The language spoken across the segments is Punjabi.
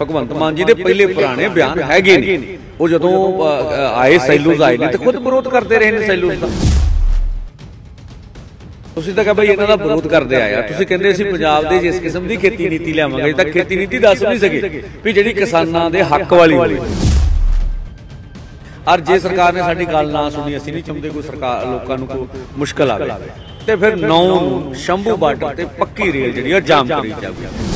ਭਗਵੰਤ ਮਾਨ ਜੀ ਦੇ ਪਹਿਲੇ ਪੁਰਾਣੇ ਬਿਆਨ ਹੈਗੇ ਨੇ। ਉਹ ਜਦੋਂ ਆਏ ਸੈਲੂਜ ਆਏ ਨੇ ਤੇ ਖੁਦ ਵਿਰੋਧ ਕਰਦੇ ਰਹੇ ਨੇ ਸੈਲੂਸ ਦਾ। ਤੁਸੀਂ ਤਾਂ ਕਹਾਂ ਬਈ ਇਹਨਾਂ ਦਾ ਵਿਰੋਧ ਕਰਦੇ ਆਇਆ ਤੁਸੀਂ ਕਹਿੰਦੇ ਅਸੀਂ ਪੰਜਾਬ ਦੇ ਜਿਸ ਕਿਸਮ ਦੀ ਖੇਤੀ ਨੀਤੀ ਲਿਆਵਾਂਗੇ ਤਾਂ ਖੇਤੀ ਨੀਤੀ ਦੱਸ ਨਹੀਂ ਸਕੇ ਵੀ ਜਿਹੜੀ ਕਿਸਾਨਾਂ ਦੇ ਹੱਕ ਵਾਲੀ ਹੋਵੇ। ਔਰ ਜੇ ਸਰਕਾਰ ਨੇ ਸਾਡੀ ਗੱਲ ਨਾ ਸੁਣੀ, ਅਸੀਂ ਨਹੀਂ ਚਾਹੁੰਦੇ ਕੋਈ ਸਰਕਾਰ, ਲੋਕਾਂ ਨੂੰ ਕੋਈ ਮੁਸ਼ਕਲ ਆਵੇ। ਤੇ ਫਿਰ 9 ਨੂੰ ਸ਼ੰਭੂ ਬਾਰਡਰ ਤੇ ਪੱਕੀ ਰੇਲ ਜਿਹੜੀ ਆ ਜਾਮ ਕਰੀ ਜਾਵੇ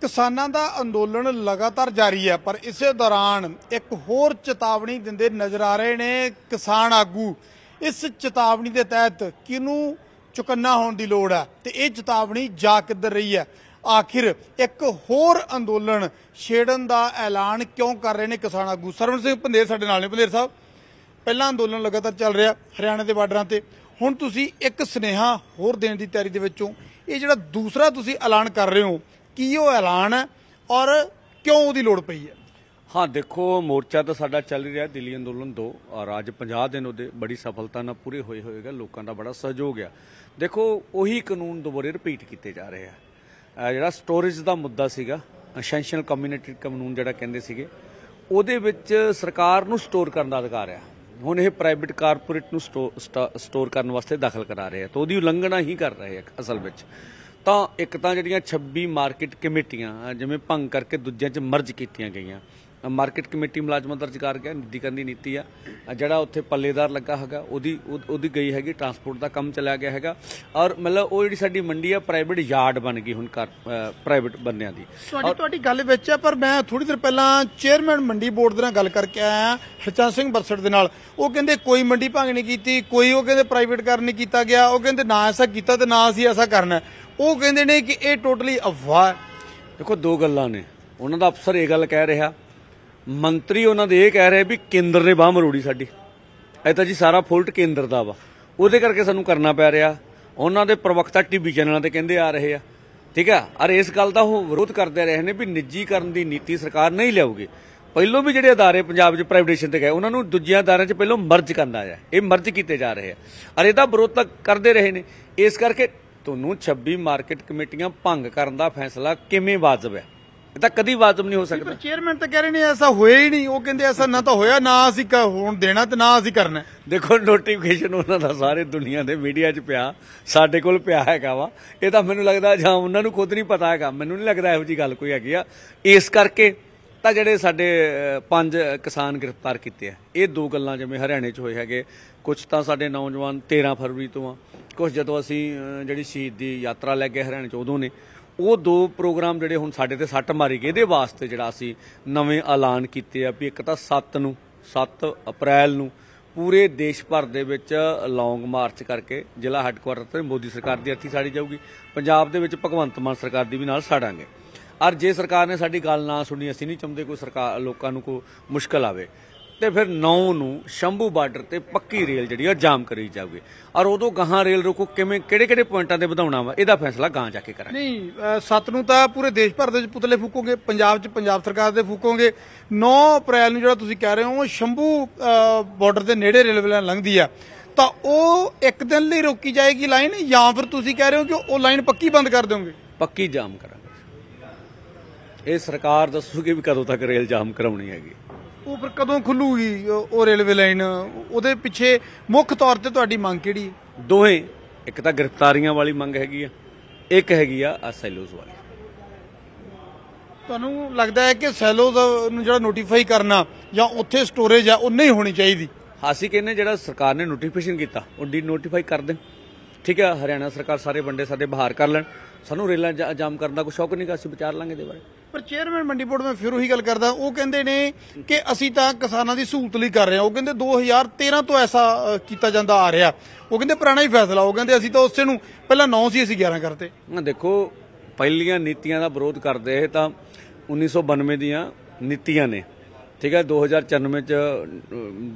ਕਿਸਾਨਾਂ ਦਾ ਅੰਦੋਲਨ ਲਗਾਤਾਰ ਜਾਰੀ ਹੈ, ਪਰ ਇਸੇ ਦੌਰਾਨ ਇੱਕ ਹੋਰ ਚੇਤਾਵਨੀ ਦਿੰਦੇ ਨਜ਼ਰ ਆ ਰਹੇ ਨੇ ਕਿਸਾਨ ਆਗੂ। ਇਸ ਚੇਤਾਵਨੀ ਦੇ ਤਹਿਤ ਕਿਹਨੂੰ ਚੁਕੰਨਾ ਹੋਣ ਦੀ ਲੋੜ ਹੈ ਤੇ ਇਹ ਚੇਤਾਵਨੀ ਜਾ ਕਿੱਧਰ ਰਹੀ ਹੈ? ਆਖਿਰ ਇੱਕ ਹੋਰ ਅੰਦੋਲਨ ਛੇੜਨ ਦਾ ਐਲਾਨ ਕਿਉਂ ਕਰ ਰਹੇ ਨੇ ਕਿਸਾਨ ਆਗੂ? ਸਰਵਣ ਸਿੰਘ ਪੰਦੇਰ ਸਾਡੇ ਨਾਲ ਨੇ। ਪੰਦੇਰ ਸਾਹਿਬ, ਪਹਿਲਾ ਅੰਦੋਲਨ ਲਗਾਤਾਰ ਚੱਲ ਰਿਹਾ ਹਰਿਆਣਾ ਦੇ ਬਾਰਡਰਾਂ ਤੇ। ਹੁਣ ਤੁਸੀਂ ਇੱਕ ਸਨੇਹਾ ਹੋਰ ਦੇਣ ਦੀ ਤਿਆਰੀ ਦੇ ਵਿੱਚੋਂ ਇਹ ਜਿਹੜਾ ਦੂਸਰਾ ਤੁਸੀਂ ਐਲਾਨ ਕਰ ਰਹੇ ਹੋ ਕੀ ਉਹ ਐਲਾਨ ਹੈ ਔਰ ਕਿਉਂ ਉਹਦੀ ਲੋੜ ਪਈ ਹੈ? ਹਾਂ, ਦੇਖੋ, ਮੋਰਚਾ ਤਾਂ ਸਾਡਾ ਚੱਲ ਰਿਹਾ, ਦਿੱਲੀ ਅੰਦੋਲਨ 2 ਔਰ ਅੱਜ 50 ਦਿਨ ਉਹਦੇ ਬੜੀ ਸਫਲਤਾ ਨਾਲ ਪੂਰੇ ਹੋਏ ਹੋਏਗਾ ਲੋਕਾਂ ਦਾ ਬੜਾ ਸਹਿਯੋਗ ਆ। ਦੇਖੋ, ਉਹੀ ਕਾਨੂੰਨ ਦੁਬਾਰੇ ਰਿਪੀਟ ਕੀਤੇ ਜਾ ਰਹੇ ਆ। ਜਿਹੜਾ ਸਟੋਰੇਜ ਦਾ ਮੁੱਦਾ ਸੀਗਾ ਐਸੈਂਸ਼ੀਅਲ ਕਮਿਊਨਿਟੀ ਕਾਨੂੰਨ ਜਿਹੜਾ ਕਹਿੰਦੇ ਸੀਗੇ, ਉਹਦੇ ਵਿੱਚ ਸਰਕਾਰ ਨੂੰ ਸਟੋਰ ਕਰਨ ਦਾ ਅਧਿਕਾਰ ਆ। ਹੁਣ ਇਹ ਪ੍ਰਾਈਵੇਟ ਕਾਰਪੋਰੇਟ ਨੂੰ ਸਟੋ- ਸਟਾ- ਸਟੋਰ ਕਰਨ ਵਾਸਤੇ ਦਾਖਲ ਕਰਾ ਰਹੇ ਆ, ਤਾਂ ਉਹਦੀ ਉਲੰਘਣਾ ਹੀ ਕਰ ਰਹੇ ਆ ਅਸਲ ਵਿੱਚ। ਤਾਂ ਇੱਕ ਤਾਂ ਜਿਹੜੀਆਂ 26 ਮਾਰਕੀਟ ਕਮੇਟੀਆਂ ਜਿਵੇਂ ਭੰਗ ਕਰਕੇ ਦੂਜਿਆਂ 'ਚ ਮਰਜ ਕੀਤੀਆਂ ਗਈਆਂ। ਮਾਰਕੀਟ ਕਮੇਟੀ ਮੁਲਾਜ਼ਮਾਂ ਦਰਜ ਕਰ ਗਿਆ ਨਿੱਧੀਕਰਨ ਦੀ ਨੀਤੀ ਆ। ਜਿਹੜਾ ਉੱਥੇ ਪੱਲੇਦਾਰ ਲੱਗਾ ਹੈਗਾ ਉਹਦੀ ਉਹ- ਉਹਦੀ ਗਈ ਹੈਗੀ ਟਰਾਂਸਪੋਰਟ ਦਾ ਕੰਮ ਚਲਾ ਗਿਆ ਹੈਗਾ। ਔਰ ਮਤਲਬ ਉਹ ਜਿਹੜੀ ਸਾਡੀ ਮੰਡੀ ਆ ਪ੍ਰਾਈਵੇਟ ਯਾਰਡ ਬਣ ਗਈ ਹੁਣ ਪ੍ਰਾਈਵੇਟ ਬੰਦਿਆਂ ਦੀ। ਤੁਹਾਡੀ ਤੁਹਾਡੀ ਗੱਲ ਵਿੱਚ ਹੈ ਪਰ ਮੈਂ ਥੋੜੀ ਦੇਰ ਪਹਿਲਾਂ ਚੇਅਰਮੈਨ ਮੰਡੀ ਬੋਰਡ ਦੇ ਨਾਲ ਗੱਲ ਕਰਕੇ ਆਇਆ ਹਰਚੰਦ ਸਿੰਘ ਬਰਸੜ ਦੇ ਨਾਲ। ਉਹ ਕਹਿੰਦੇ ਕੋਈ ਮੰਡੀ ਭੰਗ ਨਹੀਂ ਕੀਤੀ ਕੋਈ ਉਹ ਕਹਿੰਦੇ ਪ੍ਰਾਈਵੇਟ ਕਰਨ ਨਹੀਂ ਕੀਤਾ ਗਿਆ ਉਹ ਕਹਿੰਦੇ ਨਾ ਐਸਾ ਕੀਤਾ ਤੇ ਨਾ ਅਸੀਂ ਐਸਾ ਕਰਨਾ। ਉਹ ਕਹਿੰਦੇ ਨੇ ਕਿ ਇਹ ਟੋਟਲੀ ਅਫਵਾਹ ਦੇਖੋ, ਦੋ ਗੱਲਾਂ ਨੇ। ਉਹਨਾਂ ਦਾ ਅਫਸਰ ਇਹ ਗੱਲ ਕਹਿ ਰਿਹਾ। ਮੰਤਰੀ ਉਹਨਾਂ ਦੇ ਇਹ ਕਹਿ ਰਹੇ ਵੀ ਕੇਂਦਰ ਨੇ ਬਾਹ ਮਰੋੜੀ ਸਾਡੀ। ਇਹ ਤਾਂ ਜੀ ਸਾਰਾ ਫੋਲਟ ਕੇਂਦਰ ਦਾ ਵਾ। ਉਹਦੇ ਕਰਕੇ ਸਾਨੂੰ ਕਰਨਾ ਪੈ ਰਿਹਾ। ਉਹਨਾਂ ਦੇ ਪ੍ਰਵਕਤਾ ਟੀਵੀ ਚੈਨਲਾਂ ਤੇ ਕਹਿੰਦੇ ਆ ਰਹੇ ਆ। ਠੀਕ ਆ? ਅਰ ਇਸ ਗੱਲ ਦਾ ਉਹ ਵਿਰੋਧ ਕਰਦੇ ਰਹੇ ਨੇ ਵੀ ਨਿੱਜੀਕਰਨ ਦੀ ਨੀਤੀ ਸਰਕਾਰ ਨਹੀਂ ਲਿਆਉਗੀ ਪਹਿਲੋਂ ਵੀ ਜਿਹੜੇ ਅਦਾਰੇ ਪੰਜਾਬ 'ਚ ਪ੍ਰਾਈਵੇਟੇਸ਼ਨ ਤੇ ਗਏ, ਉਹਨਾਂ ਨੂੰ ਦੂਜਿਆਂ ਅਦਾਰਿਆਂ 'ਚ ਪਹਿਲੋਂ ਮਰਜ ਕਰਨਾ ਹੈ ਇਹ ਮਰਜ ਕੀਤੇ ਜਾ ਰਹੇ ਆ। ਅਰ ਇਹਦਾ ਵਿਰੋਧ ਤਾਂ ਕਰਦੇ ਰਹੇ ਨੇ। ਇਸ ਕਰਕੇ ਤੁਹਾਨੂੰ 26 ਮਾਰਕੀਟ ਕਮੇਟੀਆਂ ਭੰਗ ਕਰਨ ਦਾ ਫੈਸਲਾ ਕਿਵੇਂ ਵਾਜਬ ਹੈ? ਇਹ ਤਾਂ ਕਦੀ ਵਾਜਬ ਨਹੀਂ ਹੋ ਸਕਦਾ। ਚੇਅਰਮੈਨ ਤਾਂ ਕਹਿ ਰਹੇ ਨੇ ਐਸਾ ਹੋਇਆ ਹੀ ਨਹੀਂ। ਉਹ ਕਹਿੰਦੇ ਐਸਾ ਨਾ ਤਾਂ ਹੋਇਆ ਨਾ ਅਸੀਂ ਹੋਣ ਦੇਣਾ ਤੇ ਨਾ ਅਸੀਂ ਕਰਨਾ। ਦੇਖੋ ਨੋਟੀਫਿਕੇਸ਼ਨ ਉਹਨਾਂ ਦਾ ਸਾਰੇ ਦੁਨੀਆ ਦੇ ਮੀਡੀਆ 'ਚ ਪਿਆ ਸਾਡੇ ਕੋਲ ਪਿਆ ਹੈਗਾ ਵਾ। ਇਹ ਤਾਂ ਮੈਨੂੰ ਲੱਗਦਾ ਜਾਂ ਉਹਨਾਂ ਨੂੰ ਖੁਦ ਨਹੀਂ ਪਤਾ ਹੈਗਾ। ਮੈਨੂੰ ਨਹੀਂ ਲੱਗਦਾ ਇਹੋ ਜੀ ਗੱਲ ਕੋਈ ਹੈਗੀ ਆ। ਇਸ ਕਰਕੇ ਤਾਂ ਜਿਹੜੇ ਸਾਡੇ ਪੰਜ ਕਿਸਾਨ ਗ੍ਰਿਫਤਾਰ ਕੀਤੇ ਆ ਇਹ ਦੋ ਗੱਲਾਂ ਜਿਵੇਂ ਹਰਿਆਣੇ 'ਚ ਹੋਏ ਹੈਗੇ ਕੁਝ ਤਾਂ ਸਾਡੇ ਨੌਜਵਾਨ 13 ਫਰਵਰੀ ਤੋਂ ਆ। ਕੁਝ ਜਦੋਂ ਅਸੀਂ ਜਿਹੜੀ ਸ਼ਹੀਦ ਦੀ ਯਾਤਰਾ ਲੈ ਕੇ ਹਰਿਆਣੇ 'ਚ ਉਦੋਂ ਨੇ, ਉਹ ਦੋ ਪ੍ਰੋਗਰਾਮ ਜਿਹੜੇ ਹੁਣ ਸਾਡੇ ਤੇ ਸੱਟ ਮਾਰੀ ਗਏ ਇਹਦੇ ਵਾਸਤੇ ਜਿਹੜਾ ਅਸੀਂ ਨਵੇਂ ਐਲਾਨ ਕੀਤੇ ਆ ਵੀ ਇੱਕ ਤਾਂ 7 ਨੂੰ 7 ਅਪ੍ਰੈਲ ਨੂੰ ਪੂਰੇ ਦੇਸ਼ ਭਰ ਦੇ ਵਿੱਚ ਲੌਂਗ ਮਾਰਚ ਕਰਕੇ ਜ਼ਿਲ੍ਹਾ ਹੈੱਡਕੁਆਟਰ ਤੇ ਮੋਦੀ ਸਰਕਾਰ ਦੀ ਅਰਥੀ ਸਾੜੀ ਜਾਊਗੀ। ਪੰਜਾਬ ਦੇ ਵਿੱਚ ਭਗਵੰਤ ਮਾਨ ਸਰਕਾਰ ਦੀ ਵੀ ਨਾਲ ਸਾੜਾਂਗੇ। ਔਰ ਜੇ ਸਰਕਾਰ ਨੇ ਸਾਡੀ ਗੱਲ ਨਾ ਸੁਣੀ, ਅਸੀਂ ਨਹੀਂ ਚਾਹੁੰਦੇ ਕੋਈ ਸਰਕਾਰ, ਲੋਕਾਂ ਨੂੰ ਕੋਈ ਮੁਸ਼ਕਲ ਆਵੇ। ਤੇ ਫਿਰ 9 ਨੂੰ ਸ਼ੰਭੂ ਬਾਰਡਰ ਤੇ ਪੱਕੀ ਰੇਲ ਜਿਹੜੀ ਆ ਜਾਮ ਕਰੀ ਜਾਊਗੀ। ਔਰ ਉਦੋਂ ਗਾਹਾਂ ਰੇਲ ਰੋਕੋ ਕਿਵੇਂ ਕਿਹੜੇ ਕਿਹੜੇ ਪੁਆਇੰਟਾਂ ਤੇ ਵਧਾਉਣਾ ਵਾ? ਇਹਦਾ ਫੈਸਲਾ ਗਾਂ ਜਾ ਕੇ ਕਰਾਂਗੇ। ਨਹੀਂ ਅ, ਸੱਤ ਨੂੰ ਤਾਂ ਪੂਰੇ ਦੇਸ਼ ਭਰ ਦੇ ਵਿੱਚ ਪੁਤਲੇ ਫੂਕੋਗੇ ਪੰਜਾਬ 'ਚ ਪੰਜਾਬ ਸਰਕਾਰ ਦੇ ਫੂਕੋਗੇ। 9 ਅਪ੍ਰੈਲ ਨੂੰ ਜਿਹੜਾ ਤੁਸੀਂ ਕਹਿ ਰਹੇ ਹੋ ਸ਼ੰਭੂ ਬਾਰਡਰ ਦੇ ਨੇੜੇ ਰੇਲਵੇ ਲਾਈਨ ਲੰਘਦੀ ਆ। ਤਾਂ ਉਹ ਇੱਕ ਦਿਨ ਲਈ ਰੋਕੀ ਜਾਏਗੀ ਲਾਈਨ ਜਾਂ ਫਿਰ ਤੁਸੀਂ ਕਹਿ ਰਹੇ ਹੋ ਕਿ ਉਹ ਲਾਈਨ ਪੱਕੀ ਬੰਦ ਕਰ ਦਿਓਗੇ? ਪੱਕੀ ਜਾਮ ਕਰਾਂਗੇ। ਇਹ ਸਰਕਾਰ ਦੱਸੂਗੀ ਵੀ ਕਦੋਂ ਤੱਕ ਰੇਲ ਜਾਮ ਕਰਾਉਣੀ ਹੈਗੀ। ਉਹ ਫਿਰ ਕਦੋਂ ਖੁੱਲੂਗੀ ਉਹ ਰੇਲਵੇ ਲਾਈਨ? ਉਹਦੇ ਪਿੱਛੇ ਮੁੱਖ ਤੌਰ ਤੇ ਤੁਹਾਡੀ ਮੰਗ ਕਿਹੜੀ ਹੈ? ਦੋਵੇਂ ਇੱਕ ਤਾਂ ਗ੍ਰਿਫਤਾਰੀਆਂ ਵਾਲੀ ਮੰਗ ਹੈਗੀ ਆ। ਇੱਕ ਹੈਗੀ ਆ ਅਸੈਲੋਸ ਵਾਲੀ। ਤੁਹਾਨੂੰ ਲੱਗਦਾ ਹੈ ਕਿ ਸੈਲੋ ਨੂੰ ਜਿਹੜਾ ਨੋਟੀਫਾਈ ਕਰਨਾ ਜਾਂ ਉੱਥੇ ਸਟੋਰੇਜ ਆ ਉਹ ਨਹੀਂ ਹੋਣੀ ਚਾਹੀਦੀ? ਅਸੀਂ ਕਹਿੰਦੇ ਜਿਹੜਾ ਸਰਕਾਰ ਨੇ ਨੋਟੀਫਿਕੇਸ਼ਨ ਕੀਤਾ ਉਹ ਡੀ ਨੋਟੀਫਾਈ ਕਰ ਦੇਣ। ਠੀਕ ਹੈ ਹਰਿਆਣਾ ਸਰਕਾਰ ਸਾਰੇ ਵੰਡੇ ਸਾਡੇ ਬਾਹਰ ਕਰ ਲੈਣ। ਸਾਨੂੰ ਰੇਲਾਂ ਜਾਮ ਕਰਨ ਦਾ ਕੋਈ ਸ਼ੌਕ ਨਹੀਂ ਗਾ ਅਸੀਂ ਵਿਚਾਰ ਲਾਂਗੇ ਇਹਦੇ ਬਾਰੇ। ਪਰ ਚੇਅਰਮੈਨ ਮੰਡੀ ਬੋਰਡ ਮੈਂ ਫਿਰ ਉਹੀ ਗੱਲ ਕਰਦਾ, ਉਹ ਕਹਿੰਦੇ ਨੇ ਕਿ ਅਸੀਂ ਤਾਂ ਕਿਸਾਨਾਂ ਦੀ ਸਹੂਲਤ ਲਈ ਕਰ ਰਹੇ ਹਾਂ। ਉਹ ਕਹਿੰਦੇ 2013 ਤੋਂ ਐਸਾ ਕੀਤਾ ਜਾਂਦਾ ਆ ਰਿਹਾ। ਉਹ ਕਹਿੰਦੇ ਪੁਰਾਣਾ ਹੀ ਫੈਸਲਾ, ਉਹ ਕਹਿੰਦੇ ਅਸੀਂ ਤਾਂ ਉਸੇ ਨੂੰ, ਪਹਿਲਾਂ 9 ਸੀ, ਅਸੀਂ 11 ਕਰਤੇ ਨਾ ਦੇਖੋ, ਪਹਿਲੀਆਂ ਨੀਤੀਆਂ ਦਾ ਵਿਰੋਧ ਕਰਦੇ ਇਹ ਤਾਂ 1992 ਦੀਆਂ ਨੀਤੀਆਂ ਨੇ। ਠੀਕ ਹੈ 2094 ਚ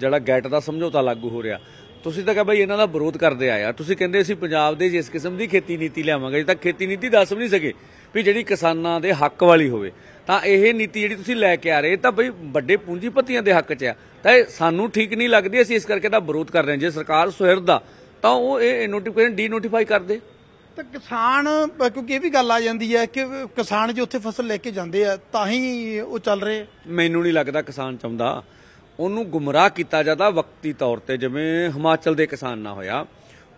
ਜਿਹੜਾ ਗੈਟ ਦਾ ਸਮਝੌਤਾ ਲਾਗੂ ਹੋ ਰਿਹਾ। ਤੁਸੀਂ ਤਾਂ ਕਹਾਂ ਬਈ ਇਹਨਾਂ ਦਾ ਵਿਰੋਧ ਕਰਦੇ ਆਇਆ ਤੁਸੀਂ ਕਹਿੰਦੇ ਅਸੀਂ ਪੰਜਾਬ ਦੇ ਜਿਸ ਕਿਸਮ ਦੀ ਖੇਤੀ ਨੀਤੀ ਲਿਆਵਾਂਗੇ ਜੇ ਤਾਂ ਖੇਤੀ ਨੀਤੀ ਦੱਸ ਵੀ ਨਹੀਂ ਸਕੇ ਵੀ ਜਿਹੜੀ ਕਿਸਾਨਾਂ ਦੇ ਹੱਕ ਵਾਲੀ ਹੋਵੇ ਤਾਂ ਇਹ ਨੀਤੀ ਜਿਹੜੀ ਤੁਸੀਂ ਲੈ ਕੇ ਆ ਰਹੇ ਤਾਂ ਬਈ ਵੱਡੇ ਪੂੰਜੀਪਤੀਆਂ ਦੇ ਹੱਕ 'ਚ ਆ। ਤਾਂ ਇਹ ਸਾਨੂੰ ਠੀਕ ਨਹੀਂ ਲੱਗਦੀ ਅਸੀਂ ਇਸ ਕਰਕੇ ਤਾਂ ਵਿਰੋਧ ਕਰ ਰਹੇ ਹਾਂ। ਜੇ ਸਰਕਾਰ ਸੁਹਿਰਦ ਆ ਤਾਂ ਉਹ ਇਹ ਨੋਟੀਫਿਕੇਸ਼ਨ ਡੀ ਨੋਟੀਫਾਈ ਕਰ ਦੇ। ਤਾਂ ਕਿਸਾਨ ਕਿਉਂਕਿ ਇਹ ਵੀ ਗੱਲ ਆ ਜਾਂਦੀ ਹੈ ਕਿ ਕਿਸਾਨ ਜੇ ਉੱਥੇ ਫਸਲ ਲੈ ਕੇ ਜਾਂਦੇ ਆ ਤਾਂ ਹੀ ਉਹ ਚੱਲ ਰਹੇ ਮੈਨੂੰ ਨਹੀਂ ਲੱਗਦਾ ਕਿਸਾਨ ਚਾਹੁੰਦਾ। ਉਹਨੂੰ ਗੁੰਮਰਾਹ ਕੀਤਾ ਜਾਂਦਾ ਵਕਤੀ ਤੌਰ ਤੇ, ਜਿਵੇਂ ਹਿਮਾਚਲ ਦੇ ਕਿਸਾਨ ਨਾ ਹੋਇਆ।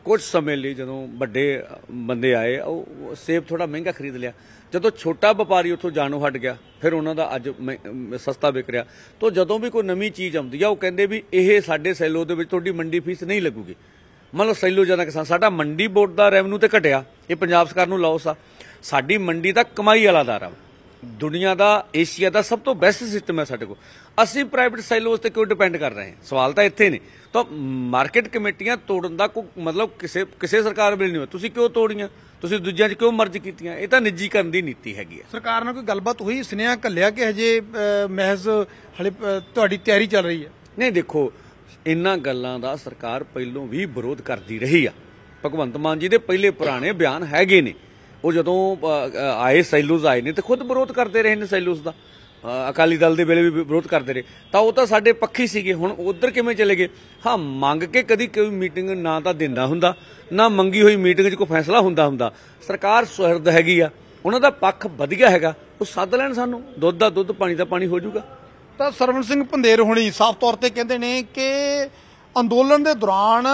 ਕੁਝ ਸਮੇਂ ਲਈ ਜਦੋਂ ਵੱਡੇ ਬੰਦੇ ਆਏ, ਉਹ ਸੇਬ ਥੋੜਾ ਮਹਿੰਗਾ ਖਰੀਦ ਲਿਆ। ਜਦੋਂ ਛੋਟਾ ਵਪਾਰੀ ਉੱਥੋਂ ਜਾਣੋਂ ਹਟ ਗਿਆ, ਫਿਰ ਉਹਨਾਂ ਦਾ ਅੱਜ ਮਹਿ- ਸਸਤਾ ਵਿਕ ਰਿਹਾ। ਤੋਂ ਜਦੋਂ ਵੀ ਕੋਈ ਨਵੀਂ ਚੀਜ਼ ਆਉਂਦੀ ਆ, ਉਹ ਕਹਿੰਦੇ ਵੀ ਇਹ ਸਾਡੇ ਸੈਲੋ ਦੇ ਵਿੱਚ ਤੁਹਾਡੀ ਮੰਡੀ ਫੀਸ ਨਹੀਂ ਲੱਗੂਗੀ। ਮੰਨ ਲਓ ਸੈਲੋ ਜ਼ਿਆਦਾ ਕਿਸਾਨ, ਸਾਡਾ ਮੰਡੀ ਬੋਰਡ ਦਾ ਰੈਵਨਿਊ ਤੇ ਘਟਿਆ। ਇਹ ਪੰਜਾਬ ਸਰਕਾਰ ਨੂੰ ਲਾਸ ਆ। ਸਾਡੀ ਮੰਡੀ ਦਾ ਕਮਾਈ ਵਾਲਾ ਦਾਰਾ ਵਾ ਦੁਨੀਆ ਦਾ ਏਸ਼ੀਆ ਦਾ ਸਭ ਤੋਂ ਬੈਸਟ ਸਿਸਟਮ ਹੈ ਸਾਡੇ ਕੋਲ। ਅਸੀਂ ਪ੍ਰਾਈਵੇਟ ਸੈਲੋਸ ਤੇ ਕਿਉਂ ਡਿਪੈਂਡ ਕਰ ਰਹੇ ਹਾਂ? ਸਵਾਲ ਤਾਂ ਇੱਥੇ ਨੇ। ਤਾਂ ਮਾਰਕੀਟ ਕਮੇਟੀਆਂ ਤੋੜਨ ਦਾ ਕੋਈ ਮਤਲਬ ਕਿਸੇ ਕਿਸੇ ਸਰਕਾਰ ਵੇਲੇ ਨਹੀਂ ਹੋਇਆ। ਤੁਸੀਂ ਕਿਉਂ ਤੋੜੀਆਂ? ਤੁਸੀਂ ਦੂਜਿਆਂ 'ਚ ਕਿਉਂ ਮਰਜ਼ ਕੀਤੀਆਂ? ਇਹ ਤਾਂ ਨਿੱਜੀਕਰਨ ਦੀ ਨੀਤੀ ਹੈਗੀ ਹੈ। ਸਰਕਾਰ ਨਾਲ ਕੋਈ ਗੱਲਬਾਤ ਹੋਈ? ਸੁਨੇਹਾ ਘੱਲਿਆ ਕਿ ਹਜੇ ਮਹਿਜ਼ ਹਲੇ ਤੁਹਾਡੀ ਤਿਆਰੀ ਚੱਲ ਰਹੀ ਹੈ? ਨਹੀਂ ਦੇਖੋ ਇਹਨਾਂ ਗੱਲਾਂ ਦਾ ਸਰਕਾਰ ਪਹਿਲੋਂ ਵੀ ਵਿਰੋਧ ਕਰਦੀ ਰਹੀ ਆ। ਭਗਵੰਤ ਮਾਨ ਜੀ ਦੇ ਪਹਿਲੇ ਪੁਰਾਣੇ ਬਿਆਨ ਹੈਗੇ ਨੇ। ਉਹ ਜਦੋਂ ਆਏ ਸੈਲੂਸ ਆਏ ਨੇ ਤੇ ਖੁਦ ਵਿਰੋਧ ਕਰਦੇ ਰਹੇ ਨੇ ਸੈਲੂਸ ਦਾ। ਅਕਾਲੀ ਦਲ ਦੇ ਵੇਲੇ ਵੀ ਵਿਰੋਧ ਕਰਦੇ ਰਹੇ। ਤਾਂ ਉਹ ਤਾਂ ਸਾਡੇ ਪੱਖੀ ਸੀਗੇ, ਹੁਣ ਉਧਰ ਕਿਵੇਂ ਚਲੇ ਗਏ? ਹਾਂ, ਮੰਗ ਕੇ ਕਦੀ ਕੋਈ ਮੀਟਿੰਗ ਨਾ ਤਾਂ ਦਿੰਦਾ ਹੁੰਦਾ, ਨਾ ਮੰਗੀ ਹੋਈ ਮੀਟਿੰਗ 'ਚ ਕੋਈ ਫੈਸਲਾ ਹੁੰਦਾ ਹੁੰਦਾ। ਸਰਕਾਰ ਸੁਹਿਰਦ ਹੈਗੀ ਆ, ਉਹਨਾਂ ਦਾ ਪੱਖ ਵਧੀਆ ਹੈਗਾ, ਉਹ ਸੱਦ ਲੈਣ ਸਾਨੂੰ। ਦੁੱਧ ਦਾ ਦੁੱਧ, ਪਾਣੀ ਦਾ ਪਾਣੀ ਹੋ ਜਾਊਗਾ। ਤਾਂ ਸਰਵਣ ਸਿੰਘ ਪੰਦੇਰ ਹੋਣੀ ਸਾਫ਼ ਤੌਰ ਤੇ ਕਹਿੰਦੇ ਨੇ ਕਿ ਅੰਦੋਲਨ ਦੇ ਦੌਰਾਨ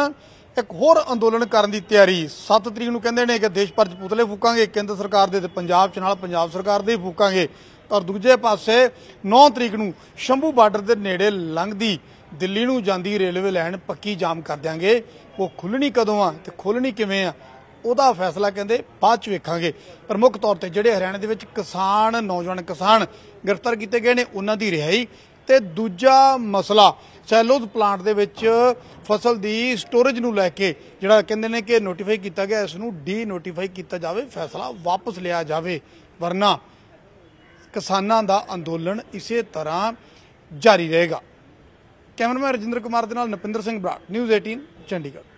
ਇੱਕ ਹੋਰ ਅੰਦੋਲਨ ਕਰਨ ਦੀ ਤਿਆਰੀ। 7 ਤਰੀਕ ਨੂੰ ਕਹਿੰਦੇ ਨੇ ਕਿ ਦੇਸ਼ ਭਰ ਚ ਪੁਤਲੇ ਫੂਕਾਂਗੇ, ਕੇਂਦਰ ਸਰਕਾਰ ਦੇ ਤੇ ਪੰਜਾਬ ਚ ਨਾਲ ਪੰਜਾਬ ਸਰਕਾਰ ਦੇ ਹੀ ਫੂਕਾਂਗੇ। ਔਰ ਦੂਜੇ ਪਾਸੇ 9 ਤਰੀਕ ਨੂੰ ਸ਼ੰਭੂ ਬਾਰਡਰ ਦੇ ਨੇੜੇ ਲੰਘਦੀ ਦਿੱਲੀ ਨੂੰ ਜਾਂਦੀ ਰੇਲਵੇ ਲਾਈਨ ਪੱਕੀ ਜਾਮ ਕਰ ਦਿਆਂਗੇ। ਉਹ ਖੁੱਲਣੀ ਕਦੋਂ ਆ ਤੇ ਖੁੱਲਣੀ ਕਿਵੇਂ ਆ, ਉਹਦਾ ਫੈਸਲਾ ਕਹਿੰਦੇ ਬਾਅਦ ਚ ਵੇਖਾਂਗੇ। ਪ੍ਰਮੁੱਖ ਤੌਰ ਤੇ ਜਿਹੜੇ ਹਰਿਆਣਾ ਦੇ ਵਿੱਚ ਕਿਸਾਨ, ਨੌਜਵਾਨ ਕਿਸਾਨ ਗ੍ਰਿਫਤਾਰ ਕੀਤੇ ਗਏ ਨੇ, ਉਹਨਾਂ ਦੀ ਰਿਹਾਈ ਤੇ ਦੂਜਾ ਮਸਲਾ ਸੈਲੋਜ਼ ਪਲਾਂਟ ਦੇ ਵਿੱਚ ਫਸਲ ਦੀ ਸਟੋਰੇਜ ਨੂੰ ਲੈ ਕੇ, ਜਿਹੜਾ ਕਹਿੰਦੇ ਨੇ ਕਿ ਨੋਟੀਫਾਈ ਕੀਤਾ ਗਿਆ, ਇਸ ਨੂੰ ਡੀ ਨੋਟੀਫਾਈ ਕੀਤਾ ਜਾਵੇ, ਫੈਸਲਾ ਵਾਪਸ ਲਿਆ ਜਾਵੇ। ਵਰਨਾ ਕਿਸਾਨਾਂ ਦਾ ਅੰਦੋਲਨ ਇਸੇ ਤਰ੍ਹਾਂ ਜਾਰੀ ਰਹੇਗਾ। ਕੈਮਰਾਮੈਨ ਰਜਿੰਦਰ ਕੁਮਾਰ ਦੇ ਨਾਲ ਨਪਿੰਦਰ ਸਿੰਘ ਬਰਾੜ ਨਿਊਜ਼ 18 ਚੰਡੀਗੜ੍ਹ।